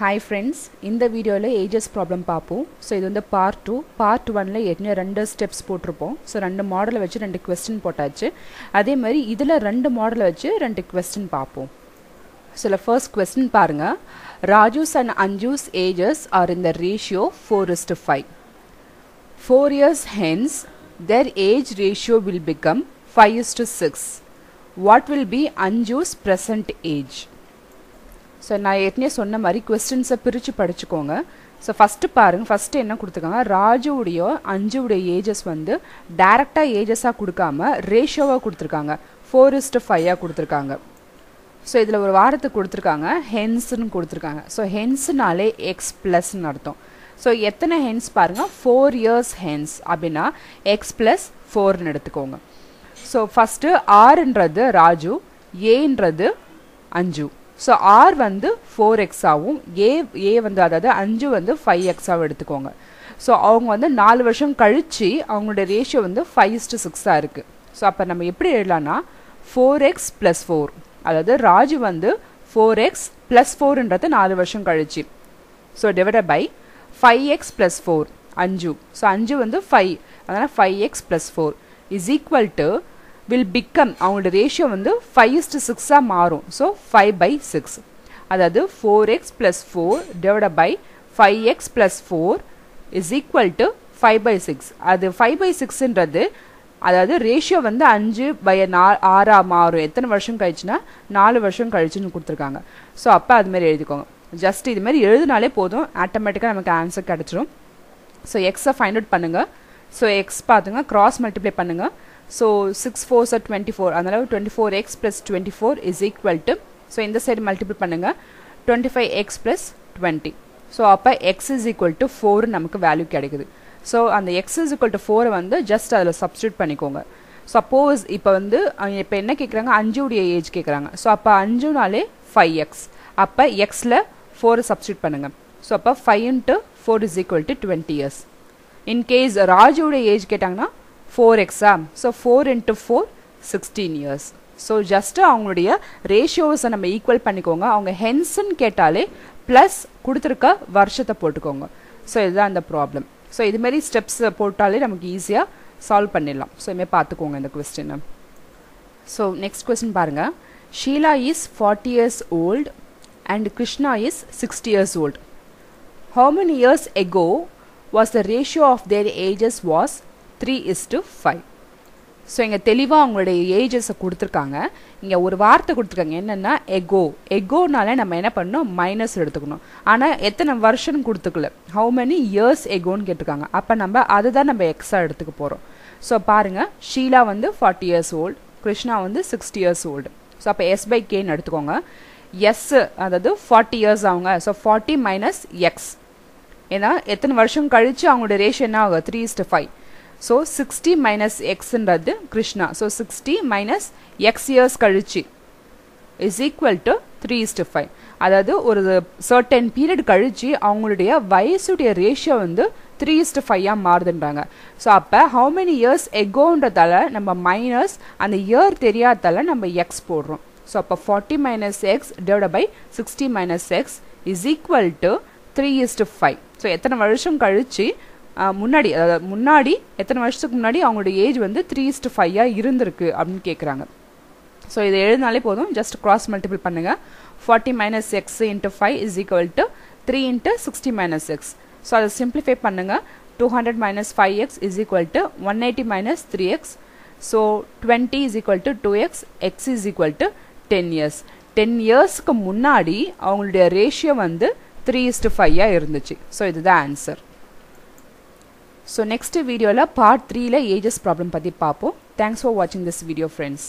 Hi friends இந்த வீடியோவில் ages problem பார்ப்போம் ஸோ இது வந்து பார்ட் டூ பார்ட் ஒனில் ஏற்கனவே ரெண்டு ஸ்டெப்ஸ் போட்டிருப்போம். ஸோ ரெண்டு மாடலை வச்சு ரெண்டு கொஸ்டின் போட்டாச்சு. அதே மாதிரி இதில் ரெண்டு மாடலை வச்சு ரெண்டு கொஸ்டின் பார்ப்போம் சில ஃபர்ஸ்ட் கொஸ்டின் பாருங்கள் Raju's and Anju's ages are in the ratio four is to five four years hence their age ratio will become 5 is to 6. What will be Anju's present age so நான் ஏற்கனவே சொன்ன மாதிரி கொஸ்டின்ஸை பிரித்து படிச்சுக்கோங்க. So first பாருங்கள் first என்ன கொடுத்துருக்காங்க? ராஜுவுடைய அஞ்சுவுடைய ages வந்து டேரெக்டாக ஏஜஸாக கொடுக்காம ரேஷியோவாக கொடுத்துருக்காங்க. ஃபோர் இஸ்ட்டு ஃபைவாக கொடுத்துருக்காங்க. ஸோ இதில் ஒரு வாரத்துக்கு கொடுத்துருக்காங்க ஹென்ஸ்னு கொடுத்துருக்காங்க. ஸோ ஹென்ஸ்னாலே எக்ஸ் ப்ளஸ்ன்னு அர்த்தம். ஸோ எத்தனை ஹென்ஸ் பாருங்கள் ஃபோர் இயர்ஸ் ஹென்ஸ் அப்படின்னா எக்ஸ் ப்ளஸ் ஃபோர்னு எடுத்துக்கோங்க. ஸோ ஃபஸ்ட்டு ஆறுன்றது ராஜு ஏன்றது அஞ்சு. ஸோ ஆர் வந்து ஃபோர் எக்ஸாகவும் ஏ ஏ வந்து அதாவது அஞ்சு வந்து ஃபைவ் எக்ஸாகவும் எடுத்துக்கோங்க. ஸோ அவங்க வந்து நாலு வருஷம் கழித்து அவங்களோட ரேஷியோ வந்து ஃபைவ் இஸ்டு சிக்ஸாக இருக்குது ஸோ அப்போ நம்ம எப்படி எழுதலாம்னா ஃபோர் எக்ஸ் ப்ளஸ் ஃபோர் அதாவது ராஜு வந்து ஃபோர் எக்ஸ் ப்ளஸ் ஃபோர்ன்றது நாலு வருஷம் கழிச்சு. So divide by five X plus four அஞ்சு. ஸோ அஞ்சு வந்து ஃபைவ் அதனால் five X plus four is equal to will become அவங்களோட ரேஷியோ வந்து ஃபைவ் இஸ்டு சிக்ஸாக மாறும். ஸோ ஃபைவ் பை சிக்ஸ் அதாவது four X plus four divide by five X plus four is equal to five by six அது five by சிக்ஸ்ன்றது அதாவது ratio வந்து அஞ்சு பை நா ஆறாக மாறும். எத்தனை வருஷம் கழிச்சுன்னா நாலு வருஷம் கழிச்சுன்னு கொடுத்துருக்காங்க. ஸோ அப்போ அதுமாரி எழுதிக்கோங்க. ஜஸ்ட் இதுமாரி எழுதினாலே போதும். ஆட்டோமேட்டிக்காக நமக்கு ஆன்சர் கிடச்சிரும். ஸோ எக்ஸை ஃபைண்ட் அவுட் பண்ணுங்கள் ஸோ எக்ஸ் பார்த்துங்க. க்ராஸ் மல்டிப்ளை பண்ணுங்கள் so six four sir twenty four அதனால் twenty four X plus twenty four is equal to so இந்த சைடு மல்டிபிள் பண்ணுங்கள் twenty five X plus twenty so அப்போ X is equal to four நமக்கு value கிடைக்குது. So அந்த X is equal to ஃபோரை வந்து just அதில் சப்ஸ்டியூட் பண்ணிக்கோங்க. சப்போஸ் இப்போ வந்து இப்போ என்ன கேட்குறாங்க அஞ்சுடைய ஏஜ் கேட்குறாங்க ஸோ அப்போ அஞ்சுனாலே ஃபைவ் எக்ஸ் அப்போ எக்ஸில் ஃபோரை சப்ஸ்டியூட் பண்ணுங்கள் ஸோ அப்போ five into four is equal to twenty years in case ராஜுடைய age கேட்டாங்கன்னா four exam so four into four sixteen years so just அவங்களுடைய ரேஷியோஸை நம்ம ஈக்குவல் பண்ணிக்கோங்க. அவங்க ஹென்ஸ்ன்னு கேட்டாலே ப்ளஸ் கொடுத்துருக்க வருஷத்தை போட்டுக்கோங்க. ஸோ இதுதான் அந்த ப்ராப்ளம் ஸோ இதுமாரி ஸ்டெப்ஸ் போட்டாலே நமக்கு ஈஸியாக சால்வ் பண்ணிடலாம். ஸோ இதுமாரி பார்த்துக்கோங்க இந்த கொஸ்டினை ஸோ நெக்ஸ்ட் கொஸ்டின் பாருங்கள் Sheela is forty years old and Krishna is 60 years old. How many years ago was the ratio of their ages was three is to five so இங்கே தெளிவாக அவங்களுடைய ஏஜஸை கொடுத்துருக்காங்க. இங்கே ஒரு வார்த்தை கொடுத்துருக்காங்க. என்னென்னா எகோ எகோனால நம்ம என்ன பண்ணணும்? மைனஸ் எடுத்துக்கணும். ஆனால் எத்தனை வருஷம் கொடுத்துக்கல. ஹவு மெனி இயர்ஸ் எகோன்னு கேட்டிருக்காங்க. அப்போ நம்ம அதை தான் நம்ம எக்ஸ்ட்ரா எடுத்துக்க போகிறோம் ஸோ பாருங்கள் ஷீலா வந்து ஃபார்ட்டி இயர்ஸ் ஓல்டு கிருஷ்ணா வந்து சிக்ஸ்டி இயர்ஸ் ஓல்டு ஸோ அப்போ எஸ் பை கேன்னு எடுத்துக்கோங்க. எஸ் அதாவது ஃபார்ட்டி இயர்ஸ் அவங்க. ஸோ ஃபார்ட்டி மைனஸ் எக்ஸ் ஏன்னா எத்தனை வருஷம் கழித்து அவங்களோட ரேஷியோ என்ன ஆகும் three is to five so sixty minus எக்ஸுன்றது Krishna. So sixty minus X years கழிச்சு is equal to three is to five அதாவது ஒரு சர்டன் பீரியட் கழித்து அவங்களுடைய வயசுடைய ரேஷியோ வந்து த்ரீ இஸ்டு ஃபைவாக மாறுதுன்றாங்க. ஸோ அப்போ ஹவு மெனி இயர்ஸ் எகோன்றதால நம்ம மைனஸ் அந்த இயர் தெரியாதால நம்ம எக்ஸ் போடுறோம். ஸோ அப்போ forty minus X divide by sixty minus X is equal to three is to five so எத்தனை வருஷம் கழித்து முன்னாடி அதாவது முன்னாடி எத்தனை வருஷத்துக்கு முன்னாடி அவங்களோட ஏஜ் வந்து த்ரீ இஸ்ட் ஃபைவாக இருந்திருக்கு அப்படின்னு கேட்குறாங்க ஸோ இதை எழுதினாலே போதும். ஜஸ்ட் கிராஸ் மல்டிபிள் பண்ணுங்கள் forty minus X into five is equal to three into sixty minus X so அதை சிம்பிளிஃபை பண்ணுங்கள் two hundred minus five X is equal to one eighty minus three X so twenty is equal to two X X is equal to ten years ten இயர்ஸ்க்கு முன்னாடி அவங்களுடைய ratio வந்து three is to ஃபைவாக இருந்துச்சு. So இதுதான் answer so next வீடியோவில் part த்ரீயில் ages problem பற்றி பார்ப்போம். தேங்க்ஸ் ஃபார் வாட்சிங் திஸ் வீடியோ ஃப்ரெண்ட்ஸ்